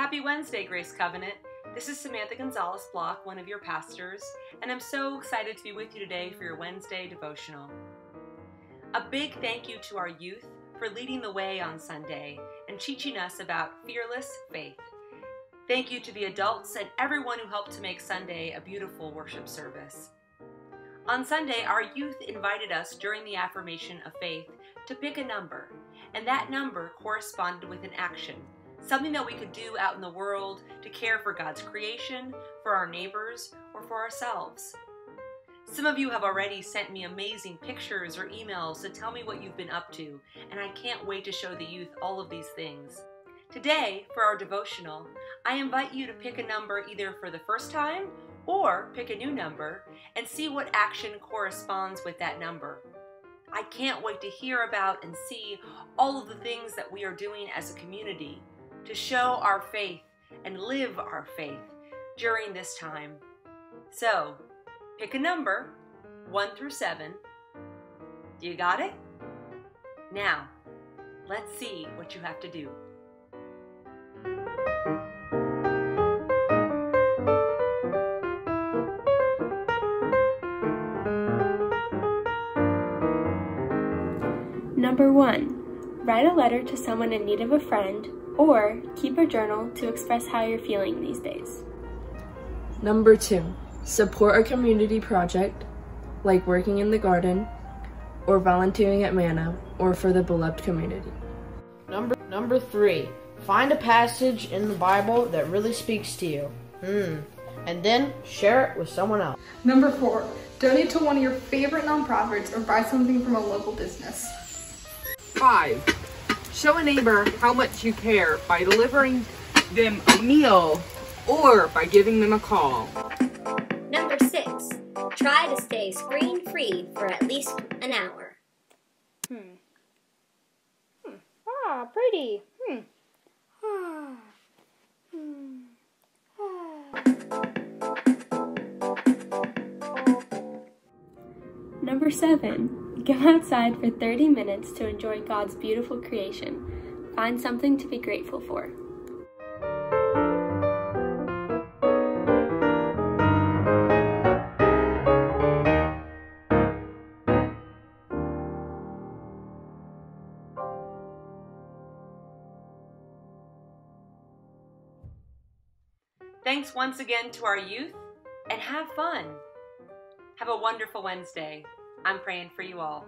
Happy Wednesday, Grace Covenant. This is Samantha Gonzalez Block, one of your pastors, and I'm so excited to be with you today for your Wednesday devotional. A big thank you to our youth for leading the way on Sunday and teaching us about fearless faith. Thank you to the adults and everyone who helped to make Sunday a beautiful worship service. On Sunday, our youth invited us during the affirmation of faith to pick a number, and that number corresponded with an action, something that we could do out in the world to care for God's creation, for our neighbors, or for ourselves. Some of you have already sent me amazing pictures or emails to tell me what you've been up to, and I can't wait to show the youth all of these things. Today, for our devotional, I invite you to pick a number either for the first time or pick a new number and see what action corresponds with that number. I can't wait to hear about and see all of the things that we are doing as a community to show our faith and live our faith during this time. So, pick a number, 1 through 7. You got it? Now, let's see what you have to do. Number 1. Write a letter to someone in need of a friend, or keep a journal to express how you're feeling these days. Number 2. Support a community project, like working in the garden, or volunteering at Manna, or for the beloved community. Number number 3. Find a passage in the Bible that really speaks to you. Hmm. And then share it with someone else. Number four, donate to one of your favorite nonprofits or buy something from a local business. Five, show a neighbor how much you care by delivering them a meal or by giving them a call. Number six, try to stay screen free for at least an hour. Hmm. Hmm. Ah, pretty. Hmm. Ah. Hmm. Number 7. Go outside for 30 minutes to enjoy God's beautiful creation. Find something to be grateful for. Thanks once again to our youth and have fun. Have a wonderful Wednesday. I'm praying for you all.